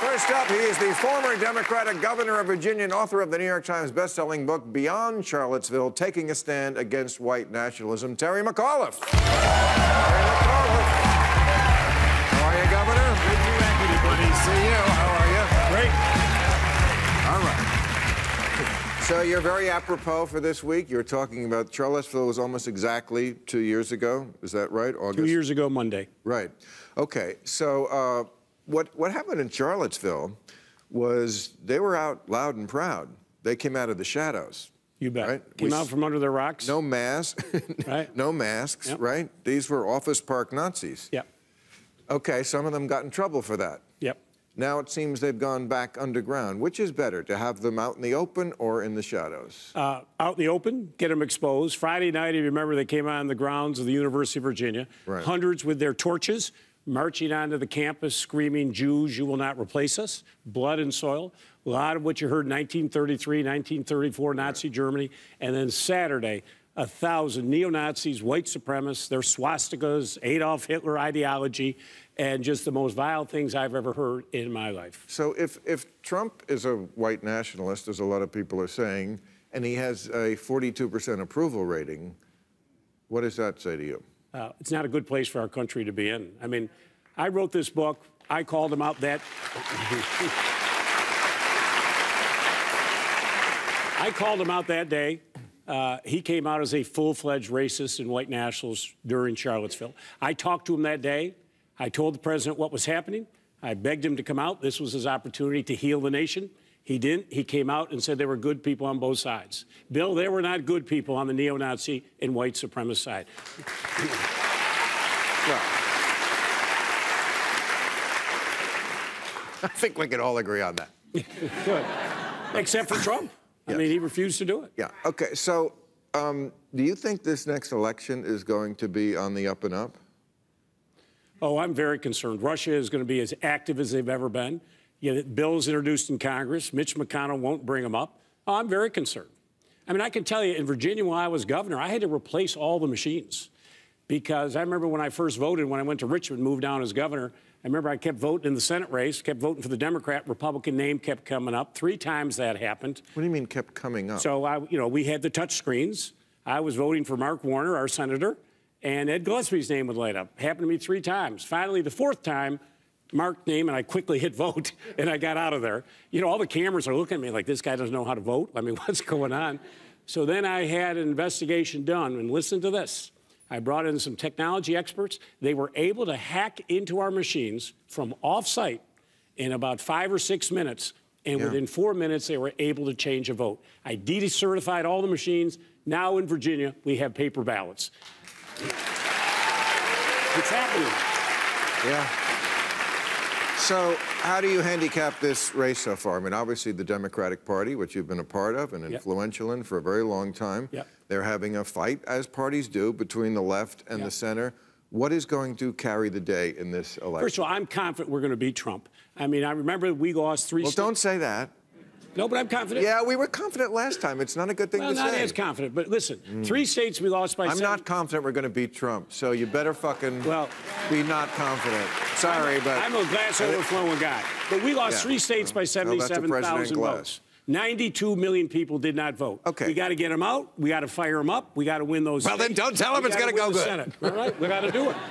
First up, he is the former Democratic governor of Virginia and author of the New York Times bestselling book, Beyond Charlottesville Taking a Stand Against White Nationalism, Terry McAuliffe. Terry McAuliffe. How are you, Governor? Good to be you, buddy. See you. How are you? Great. All right. So you're very apropos for this week. You're talking about Charlottesville was almost exactly two years ago. Is that right? August. Two years ago Monday. Right. Okay. So uh, what what happened in Charlottesville was they were out loud and proud. They came out of the shadows. You bet. Right? Came We out from under their rocks. No masks. Right. No masks. Yep. Right. These were office park Nazis. Yep. Okay. Some of them got in trouble for that. Yep. Now it seems they've gone back underground. Which is better, to have them out in the open or in the shadows? Uh, out in the open, get them exposed. Friday night, if you remember, they came out on the grounds of the University of Virginia. Right. Hundreds with their torches marching onto the campus, screaming, Jews, you will not replace us. Blood and soil. A lot of what you heard 1933, 1934, Nazi Germany. And then Saturday, a thousand neo Nazis, white supremacists, their swastikas, Adolf Hitler ideology, and just the most vile things I've ever heard in my life. So if, if Trump is a white nationalist, as a lot of people are saying, and he has a 42% approval rating, what does that say to you? Uh, it's not a good place for our country to be in. I mean, I wrote this book. I called him out that. I called him out that day. Uh, he came out as a full-fledged racist and white nationalist during Charlottesville. I talked to him that day. I told the president what was happening. I begged him to come out. This was his opportunity to heal the nation. He didn't. He came out and said there were good people on both sides. Bill, there were not good people on the neo-Nazi and white supremacist side. Well, I think we can all agree on that. Good. Except for Trump. I Yes. mean, he refused to do it. Yeah. Okay. So, um, do you think this next election is going to be on the up and up? Oh, I'm very concerned. Russia is going to be as active as they've ever been. You know, bills introduced in Congress. Mitch McConnell won't bring them up. Oh, I'm very concerned. I mean, I can tell you, in Virginia, when I was governor, I had to replace all the machines because I remember when I first voted, when I went to Richmond, moved down as governor. I remember I kept voting in the Senate race, kept voting for the Democrat. Republican name kept coming up. Three times that happened. What do you mean kept coming up? So I, you know, we had the touch screens. I was voting for Mark Warner, our senator, and Ed Gillespie's name would light up. Happened to me three times. Finally, the fourth time, Mark's name, and I quickly hit vote, and I got out of there. You know, all the cameras are looking at me like this guy doesn't know how to vote. I mean, what's going on? So then I had an investigation done, and listen to this. I brought in some technology experts. They were able to hack into our machines from off-site in about five or six minutes, and Yeah. within four minutes, they were able to change a vote. I decertified all the machines. Now in Virginia, we have paper ballots. It's happening. Yeah. So, how do you handicap this race so far? I mean, obviously, the Democratic Party, which you've been a part of and influential in for a very long time, Yep. they're having a fight, as parties do, between the left and the center. What is going to carry the day in this election? First of all, I'm confident we're going to beat Trump. I mean, I remember we lost three. well, don't say that. No, but I'm confident. Yeah, we were confident last time. It's not a good thing Well, to not say. Not as confident, but listen, mm. three states we lost by. I'm seven- not confident we're going to beat Trump, so you better fucking Well- be not confident. Sorry, but I'm a glass overflowing guy. But we lost Yeah. three states by Well, a president 77,000 glass. votes. 92 million people did not vote. Okay. We got to get them out. We got to fire them up. We got to win those. Well, then don't tell 'em We it's gonna go good. Senate. All right, we got to do it.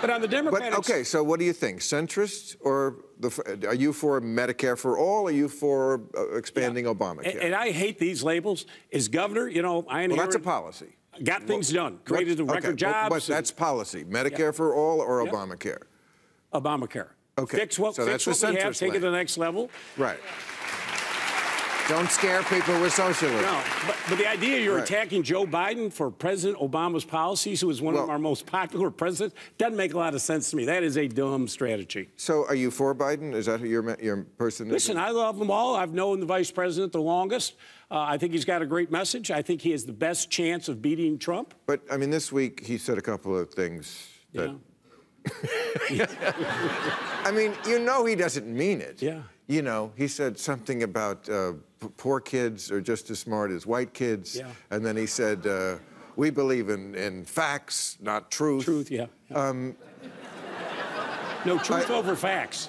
But on the But Democratic okay, so what do you think? Centrist or the? Are you for Medicare for all? Or are you for uh, expanding Obamacare? And, and I hate these labels. As governor, you know, I inherited. well, that's a policy. Got things done. Created the record okay, but- jobs. But, that's policy. Medicare for all or Yep. Obamacare? Obamacare. Okay, Fix what, so fix what the we have. Take it to the next level. Right. Don't scare people with socialism. No, but, but the idea you're Right. attacking Joe Biden for President Obama's policies, who is one of our most popular presidents, doesn't make a lot of sense to me. That is a dumb strategy. So, are you for Biden? Is that who your your person is? Listen, I love them all. I've known the vice president the longest. Uh, I think he's got a great message. I think he has the best chance of beating Trump. But I mean, this week he said a couple of things that. Yeah. I mean, you know he doesn't mean it. Yeah. You know, he said something about uh, poor kids are just as smart as white kids. Yeah. And then he said, uh, we believe in, in facts, not truth. Truth, yeah. Um, no, truth over facts.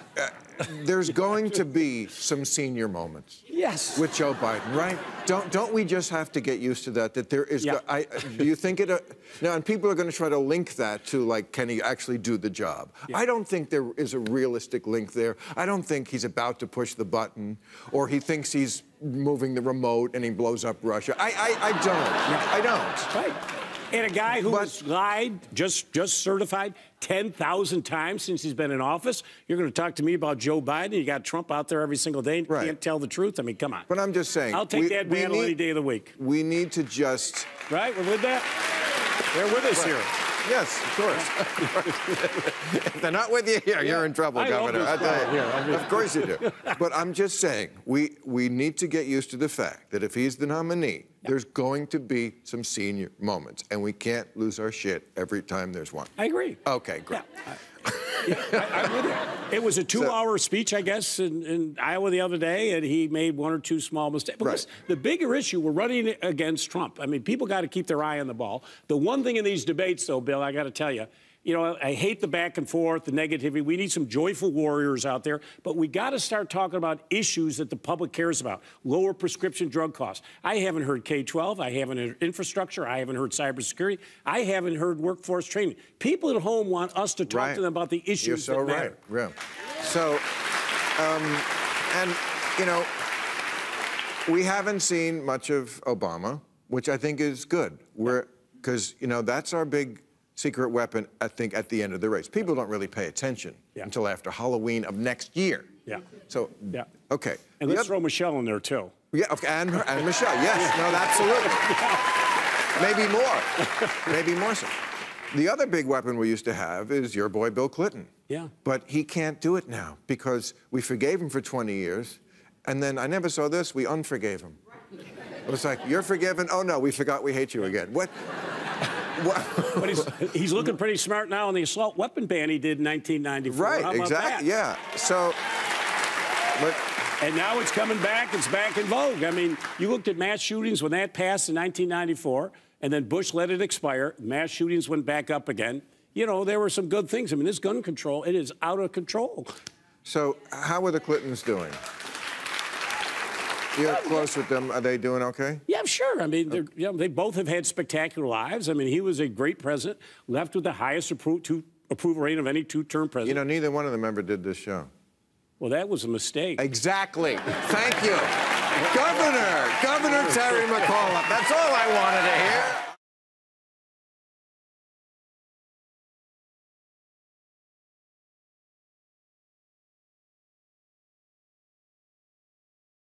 There's going to be some senior moments. Yes. With Joe Biden, right? Don't don't we just have to get used to that? That there is. Yeah. I, do you think it? Uh, now, and people are going to try to link that to like, can he actually do the job? Yeah. I don't think there is a realistic link there. I don't think he's about to push the button, or he thinks he's moving the remote and he blows up Russia. I I, I don't. I don't. Right. And a guy who But- has lied, just just certified 10,000 times since he's been in office. You're going to talk to me about Joe Biden. You got Trump out there every single day and Right. can't tell the truth. I mean, come on. But I'm just saying. I'll take we- that battle need- any day of the week. We need to just. Right? We're with that? They're with us here. Yes, of course. if they're not with you here, you're in trouble, I Governor. I tell you. here. I mean- Of course you do. But I'm just saying, we we need to get used to the fact that if he's the nominee, there's going to be some senior moments, and we can't lose our shit every time there's one. I agree. Okay, great. I, I'm. It was a two-hour speech, I guess, in, in Iowa the other day, and he made one or two small mistakes. But Right. the bigger issue, we're running against Trump. I mean, people got to keep their eye on the ball. The one thing in these debates, though, Bill, I got to tell you, you know, I hate the back and forth, the negativity. We need some joyful warriors out there, but we got to start talking about issues that the public cares about. Lower prescription drug costs. I haven't heard K-12. I haven't heard infrastructure. I haven't heard cybersecurity. I haven't heard workforce training. People at home want us to talk Right. to them about the issues You're so that right. matter. Yeah. So, um, and you know, we haven't seen much of Obama, which I think is good. We're because you know that's our big secret weapon. I think at the end of the race, people don't really pay attention Yeah. until after Halloween of next year. Yeah. So. Yeah. Okay. And The let's throw Michelle in there, too. yeah, okay, and, and Michelle, yes, no, absolutely. Maybe more, maybe more so. The other big weapon we used to have is your boy Bill Clinton. Yeah. But he can't do it now because we forgave him for 20 years, and then I never saw this, we unforgave him. It was like, you're forgiven? Oh no, we forgot we hate you again. What? What? But he's, he's looking pretty smart now on the assault weapon ban he did in 1994. right, How about exactly, yeah. So, but And now it's coming back. It's back in vogue. I mean, you looked at mass shootings when that passed in 1994, and then Bush let it expire. Mass shootings went back up again. You know, there were some good things. I mean, this gun control, it is out of control. So, how are the Clintons doing? You're close with them. Are they doing okay? Yeah, sure. I mean, they're, you know, they both have had spectacular lives. I mean, he was a great president, left with the highest appro- two, approval rate of any two-term president. You know, neither one of them ever did this show. well, that was a mistake. Exactly. Thank you. Governor, Governor Terry McAuliffe. That's all I wanted to hear.